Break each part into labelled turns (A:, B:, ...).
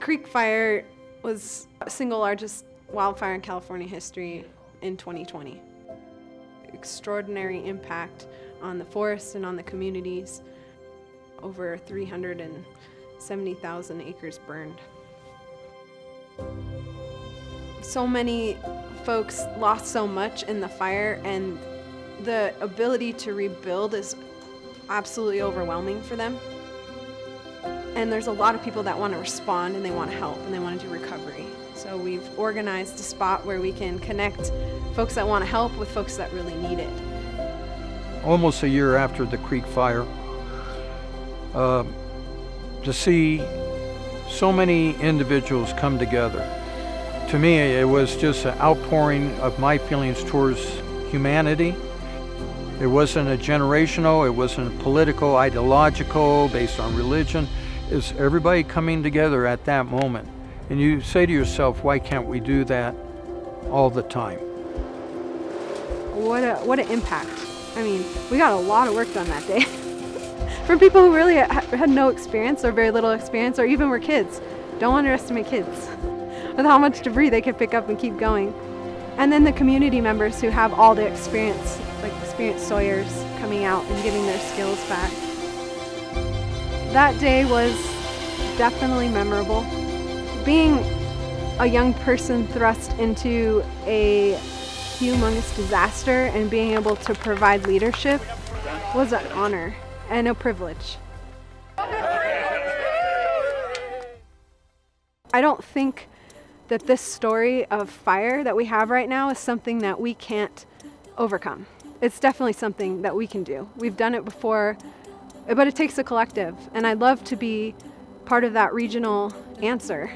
A: Creek Fire was single largest wildfire in California history in 2020. Extraordinary impact on the forest and on the communities. Over 370,000 acres burned. So many folks lost so much in the fire and the ability to rebuild is absolutely overwhelming for them. And there's a lot of people that want to respond and they want to help and they want to do recovery. So we've organized a spot where we can connect folks that want to help with folks that really need it.
B: Almost a year after the Creek Fire, uh, to see so many individuals come together. To me, it was just an outpouring of my feelings towards humanity. It wasn't a generational, it wasn't political, ideological, based on religion. It's everybody coming together at that moment. And you say to yourself, why can't we do that all the time?
A: What a what an impact. I mean, we got a lot of work done that day. For people who really had no experience or very little experience or even were kids. Don't underestimate kids with how much debris they could pick up and keep going. And then the community members who have all the experience, like experienced sawyers coming out and giving their skills back. That day was definitely memorable. Being a young person thrust into a humongous disaster and being able to provide leadership was an honor and a privilege. I don't think that this story of fire that we have right now is something that we can't overcome. It's definitely something that we can do. We've done it before, but it takes a collective, and I'd love to be part of that regional answer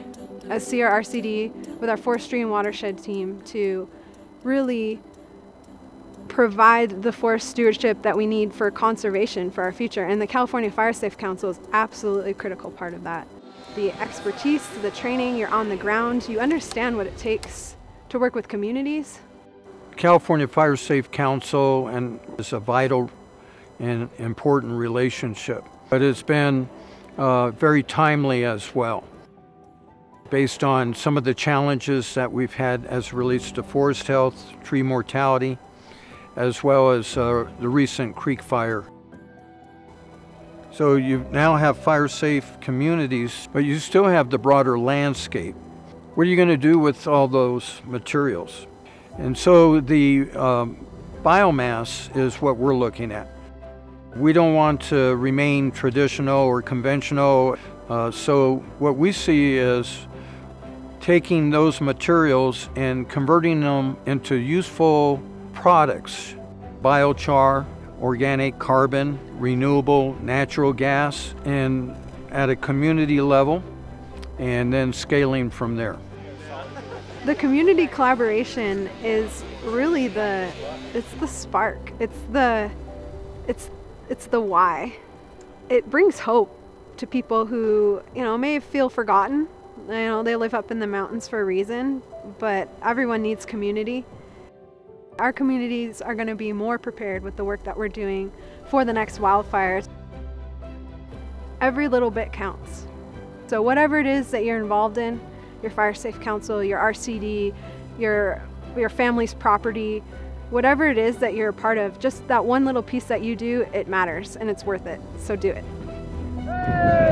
A: as Sierra RCD with our forestry and watershed team to really provide the forest stewardship that we need for conservation for our future. And the California Fire Safe Council is absolutely a critical part of that. The expertise, the training, you're on the ground, you understand what it takes to work with communities.
B: California Fire Safe Council and is a vital and important relationship. But it's been uh, very timely as well based on some of the challenges that we've had as relates to forest health, tree mortality, as well as uh, the recent creek fire. So you now have fire safe communities, but you still have the broader landscape. What are you going to do with all those materials? And so the um, biomass is what we're looking at. We don't want to remain traditional or conventional. Uh, so what we see is taking those materials and converting them into useful products, biochar, organic carbon, renewable natural gas, and at a community level, and then scaling from there.
A: The community collaboration is really the it's the spark. It's the it's it's the why. It brings hope to people who, you know, may feel forgotten. You know, they live up in the mountains for a reason, but everyone needs community. Our communities are going to be more prepared with the work that we're doing for the next wildfires. Every little bit counts. So whatever it is that you're involved in, your Fire Safe Council, your RCD, your, your family's property, whatever it is that you're a part of, just that one little piece that you do, it matters and it's worth it. So do it.